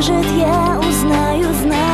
скажет, я узнаю, знаю.